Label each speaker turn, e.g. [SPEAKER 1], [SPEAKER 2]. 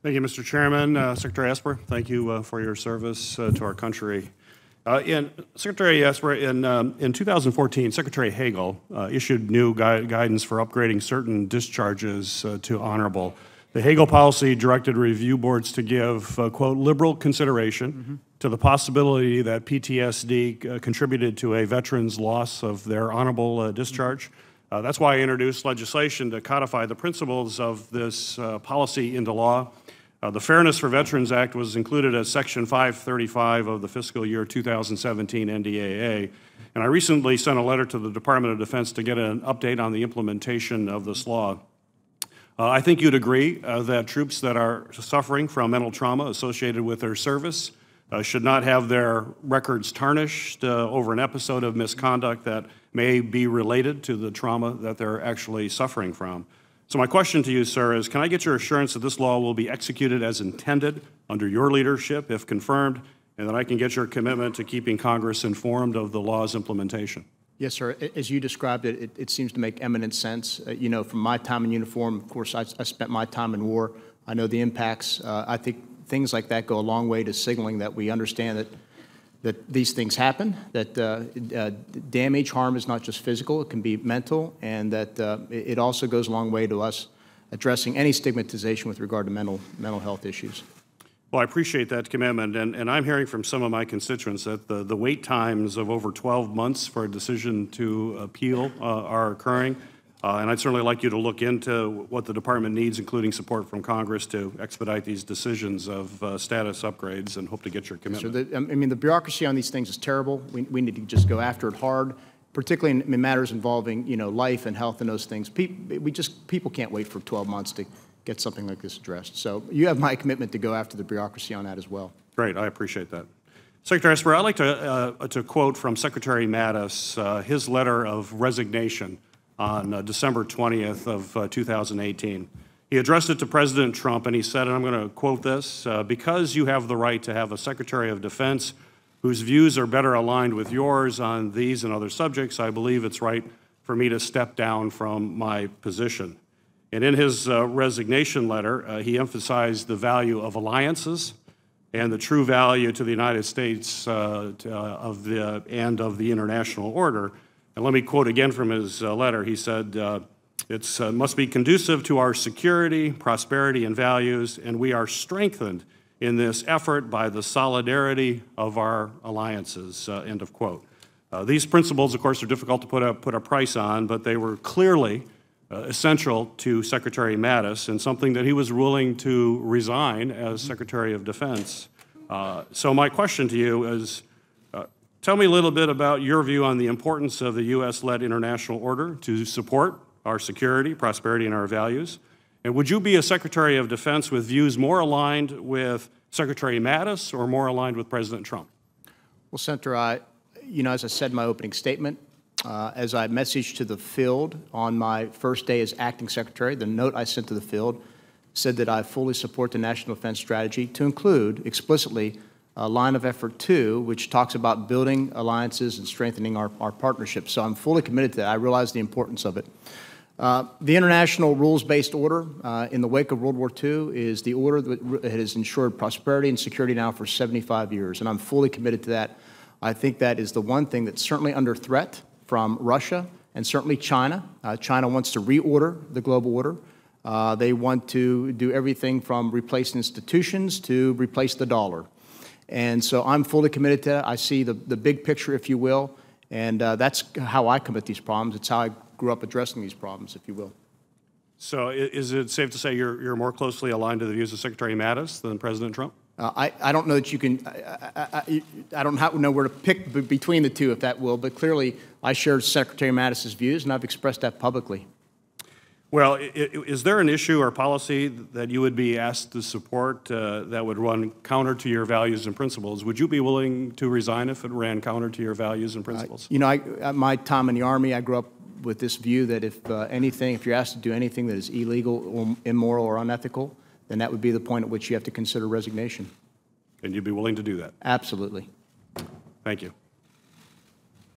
[SPEAKER 1] Thank you, Mr. Chairman. Uh, Secretary Esper, thank you uh, for your service uh, to our country. Uh, in Secretary Esper, in, um, in 2014, Secretary Hagel uh, issued new gui guidance for upgrading certain discharges uh, to honorable. The Hagel policy directed review boards to give, quote, liberal consideration mm -hmm. to the possibility that PTSD contributed to a veteran's loss of their honorable discharge. Mm -hmm. that's why I introduced legislation to codify the principles of this policy into law. Uh, the Fairness for Veterans Act was included as Section 535 of the fiscal year 2017 NDAA, and I recently sent a letter to the Department of Defense to get an update on the implementation of this law. Uh, I think you'd agree uh, that troops that are suffering from mental trauma associated with their service uh, should not have their records tarnished uh, over an episode of misconduct that may be related to the trauma that they're actually suffering from. So my question to you, sir, is can I get your assurance that this law will be executed as intended under your leadership, if confirmed, and that I can get your commitment to keeping Congress informed of the law's implementation?
[SPEAKER 2] Yes, sir. As you described it, it, it seems to make eminent sense. Uh, you know, from my time in uniform, of course, I, I spent my time in war. I know the impacts. Uh, I think things like that go a long way to signaling that we understand that that these things happen, that uh, uh, damage, harm is not just physical, it can be mental, and that uh, it also goes a long way to us addressing any stigmatization with regard to mental, mental health issues.
[SPEAKER 1] Well, I appreciate that commitment, and, and I'm hearing from some of my constituents that the, the wait times of over 12 months for a decision to appeal uh, are occurring. Uh, and I'd certainly like you to look into what the department needs, including support from Congress to expedite these decisions of uh, status upgrades and hope to get your commitment.
[SPEAKER 2] So the, I mean, the bureaucracy on these things is terrible. We, we need to just go after it hard, particularly in, in matters involving, you know, life and health and those things. Pe we just, people can't wait for 12 months to get something like this addressed. So you have my commitment to go after the bureaucracy on that as well.
[SPEAKER 1] Great, I appreciate that. Secretary Esper, I'd like to, uh, to quote from Secretary Mattis uh, his letter of resignation on uh, December 20th of uh, 2018. He addressed it to President Trump and he said, and I'm going to quote this, uh, because you have the right to have a Secretary of Defense whose views are better aligned with yours on these and other subjects, I believe it's right for me to step down from my position. And in his uh, resignation letter, uh, he emphasized the value of alliances and the true value to the United States uh, to, of the, and of the international order. And let me quote again from his uh, letter. He said, uh, It uh, must be conducive to our security, prosperity, and values, and we are strengthened in this effort by the solidarity of our alliances, uh, end of quote. Uh, these principles, of course, are difficult to put a, put a price on, but they were clearly uh, essential to Secretary Mattis and something that he was willing to resign as Secretary of Defense. so my question to you is, Tell me a little bit about your view on the importance of the U.S.-led international order to support our security, prosperity, and our values. And would you be a Secretary of Defense with views more aligned with Secretary Mattis or more aligned with President Trump?
[SPEAKER 2] Well, Senator, I, you know, as I said in my opening statement, uh, as I messaged to the field on my first day as acting secretary, the note I sent to the field said that I fully support the national defense strategy to include explicitly uh, line of effort two, which talks about building alliances and strengthening our, our partnerships. So I'm fully committed to that. I realize the importance of it. Uh, the international rules-based order uh, in the wake of World War II is the order that has ensured prosperity and security now for 75 years, and I'm fully committed to that. I think that is the one thing that's certainly under threat from Russia and certainly China. Uh, China wants to reorder the global order. Uh, they want to do everything from replace institutions to replace the dollar. And so I'm fully committed to that. I see the, the big picture, if you will, and uh, that's how I commit these problems. It's how I grew up addressing these problems, if you will.
[SPEAKER 1] So is it safe to say you're, you're more closely aligned to the views of Secretary Mattis than President Trump?
[SPEAKER 2] Uh, I, I don't know that you can, I, I, I don't know where to pick between the two, if that will, but clearly I share Secretary Mattis's views, and I've expressed that publicly.
[SPEAKER 1] Well, is there an issue or policy that you would be asked to support uh, that would run counter to your values and principles? Would you be willing to resign if it ran counter to your values and principles?
[SPEAKER 2] Uh, you know, I, at my time in the Army, I grew up with this view that if uh, anything, if you're asked to do anything that is illegal or immoral or unethical, then that would be the point at which you have to consider resignation.
[SPEAKER 1] And you'd be willing to do that?
[SPEAKER 2] Absolutely.
[SPEAKER 1] Thank you.